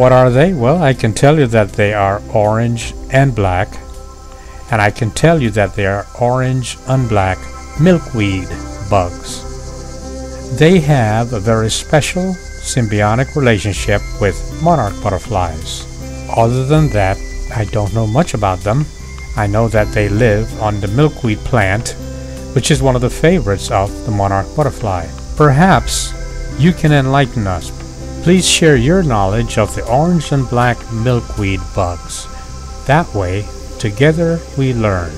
What are they? Well, I can tell you that they are orange and black, and I can tell you that they are orange and black milkweed bugs. They have a very special symbiotic relationship with monarch butterflies. Other than that, I don't know much about them. I know that they live on the milkweed plant, which is one of the favorites of the monarch butterfly. Perhaps you can enlighten us. Please share your knowledge of the orange and black milkweed bugs. That way, together we learn.